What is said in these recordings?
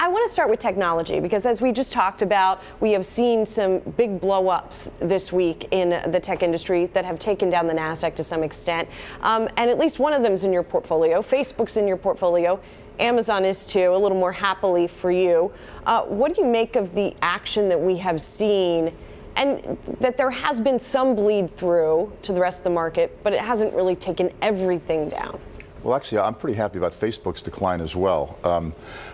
I want to start with technology because, as we just talked about, we have seen some big blow ups this week in the tech industry that have taken down the NASDAQ to some extent. Um, and at least one of them is in your portfolio. Facebook's in your portfolio. Amazon is too, a little more happily for you. Uh, what do you make of the action that we have seen? And that there has been some bleed through to the rest of the market, but it hasn't really taken everything down. Well, actually, I'm pretty happy about Facebook's decline as well. Um,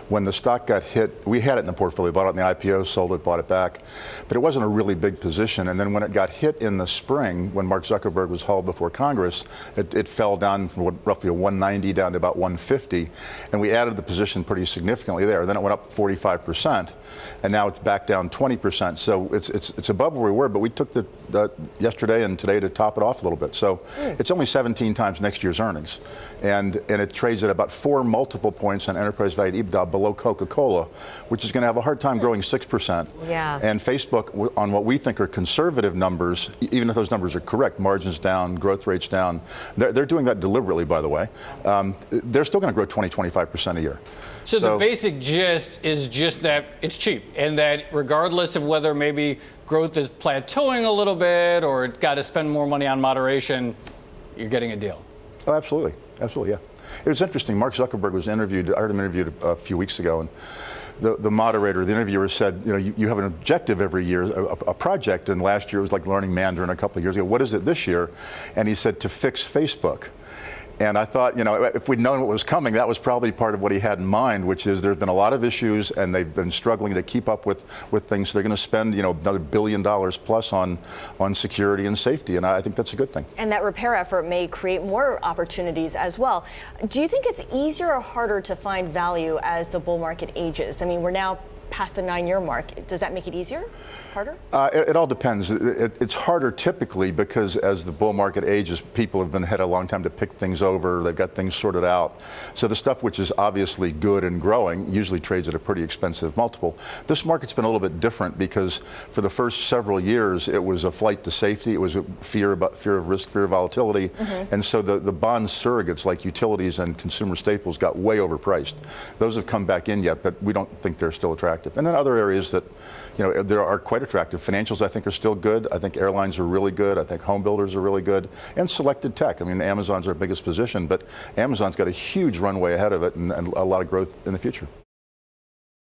when the stock got hit, we had it in the portfolio, bought it in the IPO, sold it, bought it back, but it wasn't a really big position. And then when it got hit in the spring, when Mark Zuckerberg was hauled before Congress, it, it fell down from roughly a 190 down to about 150, and we added the position pretty significantly there. Then it went up 45%, and now it's back down 20%. So it's it's it's above where we were, but we took the, the yesterday and today to top it off a little bit. So mm. it's only 17 times next year's earnings. And and, and it trades at about four multiple points on enterprise value EBITDA below Coca-Cola, which is going to have a hard time growing 6%. Yeah. And Facebook, on what we think are conservative numbers, even if those numbers are correct, margins down, growth rates down, they're, they're doing that deliberately, by the way. Um, they're still going to grow 20, 25% a year. So, so, the basic gist is just that it's cheap, and that regardless of whether maybe growth is plateauing a little bit or it got to spend more money on moderation, you're getting a deal. Oh, absolutely. Absolutely, yeah. It was interesting. Mark Zuckerberg was interviewed, I heard him interviewed a, few weeks ago, and the, the moderator, the interviewer said, you know, you, you have an objective every year, a, a, project, and last year it was like learning Mandarin a couple of years ago. What is it this year? And he said, to fix Facebook. And I thought, you know, if we'd known what was coming, that was probably part of what he had in mind, which is there's been a lot of issues and they've been struggling to keep up with, with things. So they're going to spend, you know, another billion dollars plus on, on security and safety. And I think that's a good thing. And that repair effort may create more opportunities as well. Do you think it's easier or harder to find value as the bull market ages? I mean, we're now past the nine year mark. Does that make it easier? Harder? Uh, it, it, all depends. It, it's harder typically because as the bull market ages, people have been ahead a long time to pick things over. They've got things sorted out. So the stuff which is obviously good and growing usually trades at a pretty expensive multiple. This market's been a little bit different because for the first several years, it was a flight to safety. It was a fear about fear of risk, fear of volatility. Mm-hmm. And so the, the bond surrogates like utilities and consumer staples got way overpriced. Those have come back in yet, but we don't think they're still attractive attractive. And then other areas that, you know, there are quite attractive. Financials, I think, are still good. I think airlines are really good. I think home builders are really good. And selected tech. I mean, Amazon's our biggest position, but Amazon's got a huge runway ahead of it and, and a lot of growth in the future.